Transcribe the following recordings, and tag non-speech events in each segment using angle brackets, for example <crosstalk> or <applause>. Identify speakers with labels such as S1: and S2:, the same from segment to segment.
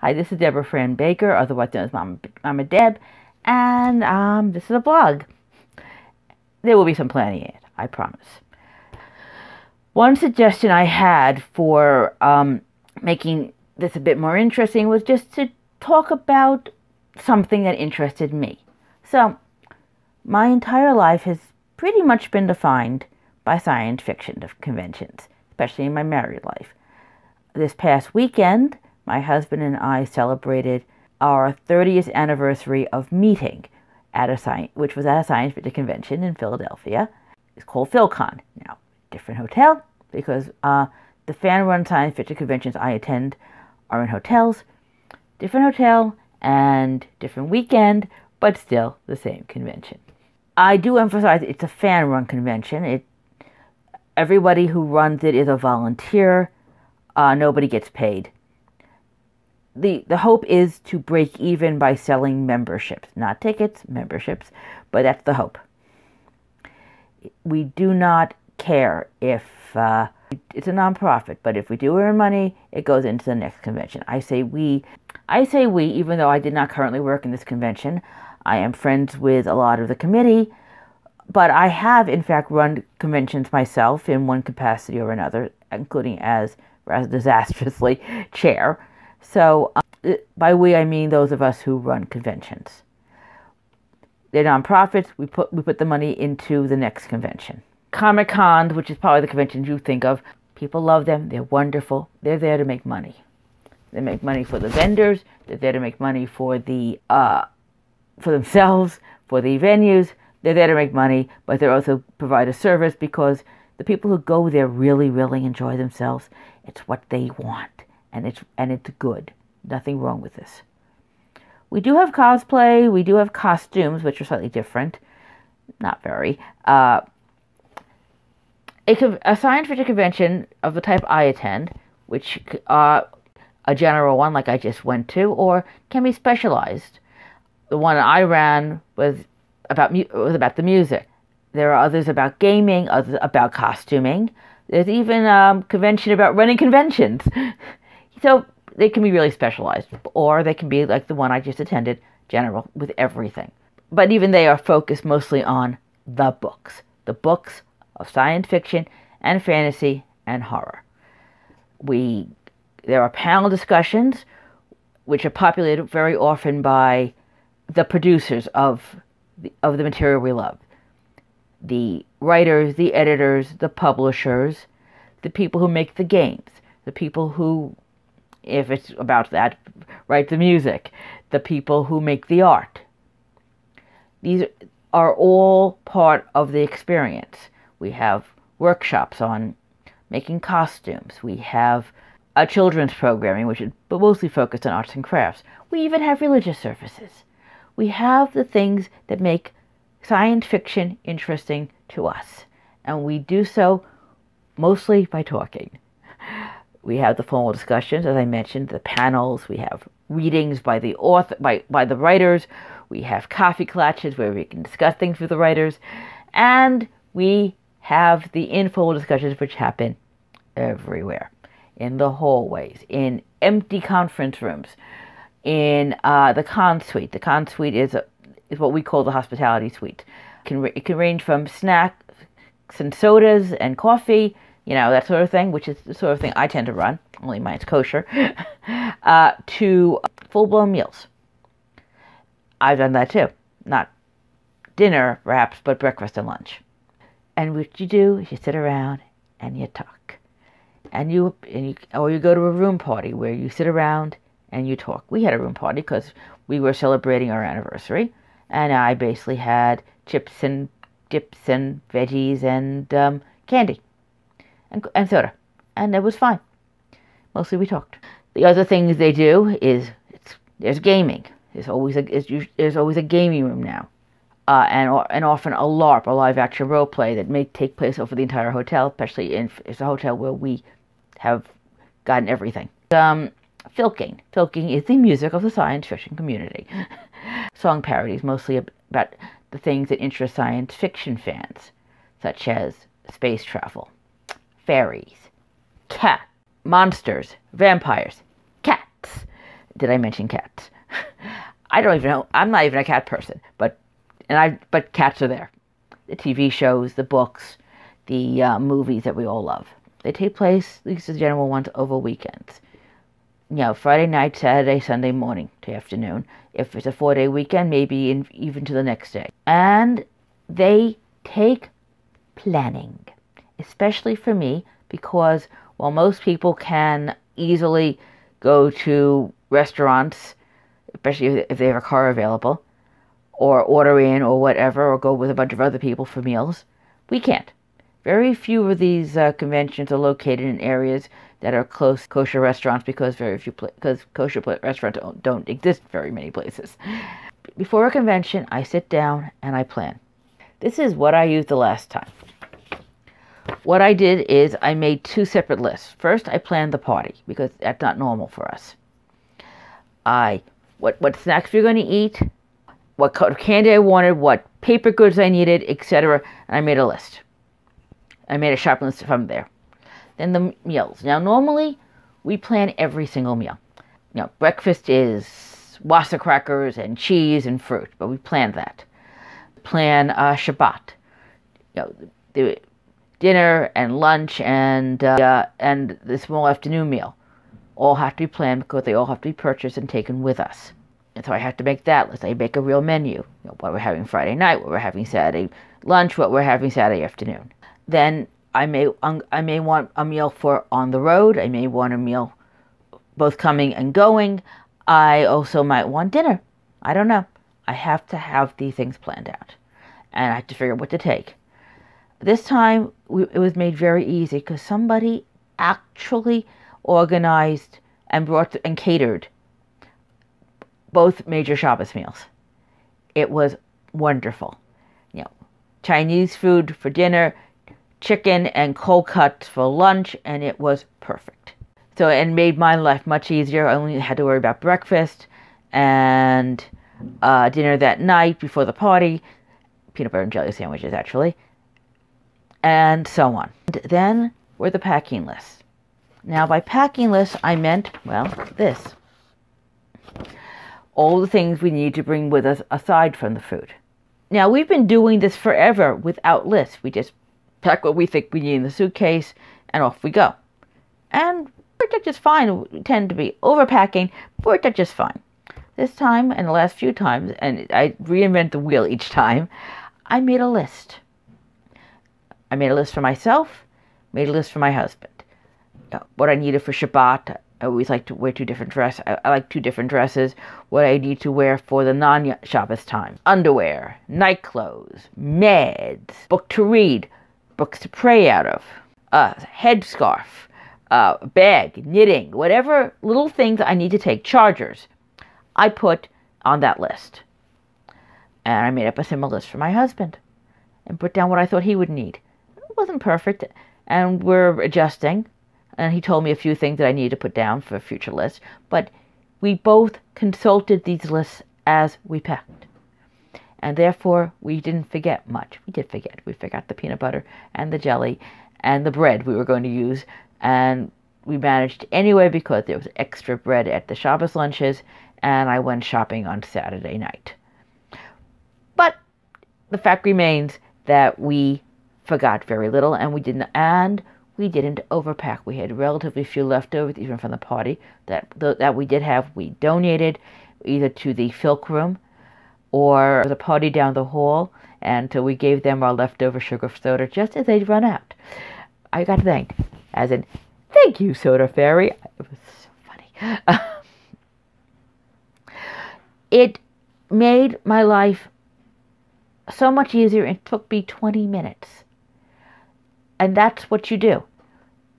S1: Hi, this is Deborah Fran Baker, otherwise known as Mama, Mama Deb, and um, this is a vlog. There will be some planning in it, I promise. One suggestion I had for um, making this a bit more interesting was just to talk about something that interested me. So, my entire life has pretty much been defined by science fiction conventions, especially in my married life. This past weekend, my husband and I celebrated our 30th anniversary of meeting at a science, which was at a science fiction convention in Philadelphia. It's called PhilCon. Now, different hotel because uh, the fan-run science fiction conventions I attend are in hotels, different hotel and different weekend, but still the same convention. I do emphasize it's a fan-run convention. It everybody who runs it is a volunteer. Uh, nobody gets paid. The, the hope is to break even by selling memberships, not tickets, memberships, but that's the hope. We do not care if uh, it's a nonprofit, but if we do earn money, it goes into the next convention. I say we, I say we, even though I did not currently work in this convention. I am friends with a lot of the committee, but I have in fact run conventions myself in one capacity or another, including as rather disastrously <laughs> chair. So um, by we I mean those of us who run conventions. They're nonprofits. We put we put the money into the next convention. Comic Con, which is probably the convention you think of, people love them. They're wonderful. They're there to make money. They make money for the vendors. They're there to make money for the uh, for themselves, for the venues. They're there to make money, but they also provide a service because the people who go there really, really enjoy themselves. It's what they want, and it's and it's good. Nothing wrong with this. We do have cosplay. We do have costumes, which are slightly different. Not very. Uh, a, a science fiction convention of the type I attend, which are uh, a general one like I just went to, or can be specialized. The one I ran was about was about the music. There are others about gaming, others about costuming. There's even a um, convention about running conventions. <laughs> so they can be really specialized, or they can be like the one I just attended, general with everything. But even they are focused mostly on the books, the books of science fiction and fantasy and horror. We there are panel discussions which are populated very often by the producers of the, of the material we love. The writers, the editors, the publishers, the people who make the games, the people who, if it's about that, write the music, the people who make the art. These are all part of the experience. We have workshops on making costumes. We have a children's programming, which is mostly focused on arts and crafts. We even have religious services we have the things that make science fiction interesting to us. And we do so mostly by talking. We have the formal discussions, as I mentioned, the panels, we have readings by the author by, by the writers, we have coffee klatches where we can discuss things with the writers, and we have the informal discussions which happen everywhere. In the hallways, in empty conference rooms, in uh, the con suite. The con suite is a, is what we call the hospitality suite. It can it can range from snacks and sodas and coffee, you know that sort of thing, which is the sort of thing I tend to run. Only mine's kosher. <laughs> uh, to full blown meals. I've done that too. Not dinner, perhaps, but breakfast and lunch. And what you do is you sit around and you talk, and you and you or you go to a room party where you sit around and you talk. We had a room party because we were celebrating our anniversary, and I basically had chips and dips and veggies and um, candy and, and soda, and it was fine. Mostly we talked. The other things they do is there's gaming. There's always a there's always a gaming room now, uh, and and often a LARP, a live action role play that may take place over the entire hotel, especially if it's a hotel where we have gotten everything. Um, Filking. Filking is the music of the science fiction community. <laughs> Song parodies mostly about the things that interest science fiction fans, such as space travel, fairies, cat, monsters, vampires, cats, did I mention cats? <laughs> I don't even know. I'm not even a cat person, but and I but cats are there. The TV shows, the books, the uh, movies that we all love. They take place, at least the general ones, over weekends. You know, Friday night, Saturday, Sunday morning to afternoon. If it's a four day weekend, maybe in, even to the next day. And they take planning, especially for me, because while most people can easily go to restaurants, especially if they have a car available, or order in or whatever, or go with a bunch of other people for meals, we can't. Very few of these uh, conventions are located in areas that are close kosher restaurants because very few because kosher restaurants don't, don't exist very many places. Before a convention, I sit down and I plan. This is what I used the last time. What I did is I made two separate lists. First, I planned the party because that's not normal for us. I what what snacks we're going to eat, what candy I wanted, what paper goods I needed, etc. And I made a list. I made a shopping list from there. Then the meals. Now, normally we plan every single meal. You know, breakfast is Wasa crackers and cheese and fruit, but we plan that. Plan uh, Shabbat. You know, the dinner and lunch and uh, and the small afternoon meal all have to be planned because they all have to be purchased and taken with us. And so I have to make that list. I make a real menu. You know, what we're having Friday night, what we're having Saturday lunch, what we're having Saturday afternoon then I may I may want a meal for on the road. I may want a meal both coming and going. I also might want dinner. I don't know. I have to have these things planned out, and I have to figure out what to take. This time we, it was made very easy because somebody actually organized and brought and catered both major Shabbos meals. It was wonderful. You know, Chinese food for dinner, chicken and cold cuts for lunch, and it was perfect. So it made my life much easier. I only had to worry about breakfast and uh, dinner that night before the party, peanut butter and jelly sandwiches actually, and so on. And then were the packing lists. Now, by packing lists, I meant, well, this. All the things we need to bring with us aside from the food. Now, we've been doing this forever without lists. We just pack what we think we need in the suitcase, and off we go. And out just fine. We tend to be overpacking, but out just fine. This time, and the last few times, and I reinvent the wheel each time, I made a list. I made a list for myself, made a list for my husband. Uh, what I needed for Shabbat, I always like to wear two different dresses. I, I, like two different dresses. What I need to wear for the non-Shabbos time: underwear, night clothes, meds, book to read, books to pray out of, a headscarf, a bag, knitting, whatever little things I need to take, chargers, I put on that list. And I made up a similar list for my husband and put down what I thought he would need. Wasn't perfect, and we're adjusting. And he told me a few things that I needed to put down for future lists, but we both consulted these lists as we packed and therefore we didn't forget much. We did forget. We forgot the peanut butter and the jelly and the bread we were going to use, and we managed anyway because there was extra bread at the Shabbos lunches, and I went shopping on Saturday night. But the fact remains that we forgot very little, and we didn't, and we didn't overpack. We had relatively few leftovers, even from the party that that we did have. We donated either to the Filk Room or the party down the hall, and so we gave them our leftover sugar soda just as they'd run out. I got thanked, as in, thank you, Soda Fairy. It was so funny. <laughs> it made my life so much easier. It took me 20 minutes. And that's what you do.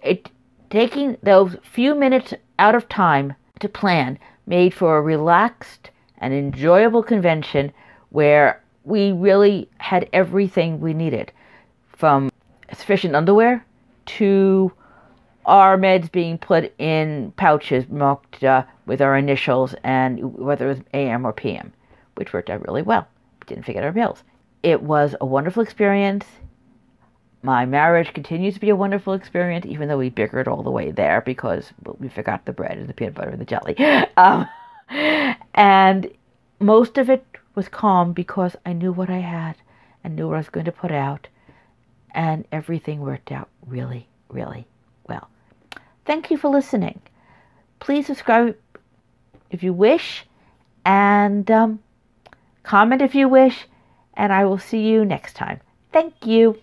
S1: It taking those few minutes out of time to plan made for a relaxed and enjoyable convention where we really had everything we needed from sufficient underwear to our meds being put in pouches marked uh, with our initials and whether it was AM or PM, which worked out really well. We didn't forget our pills. It was a wonderful experience. My marriage continues to be a wonderful experience, even though we bickered all the way there because we forgot the bread and the peanut butter and the jelly. <laughs> Um, and most of it was calm because I knew what I had and knew what I was going to put out. And everything worked out really, really well. Thank you for listening. Please subscribe if you wish and um, comment if you wish. And I will see you next time. Thank you.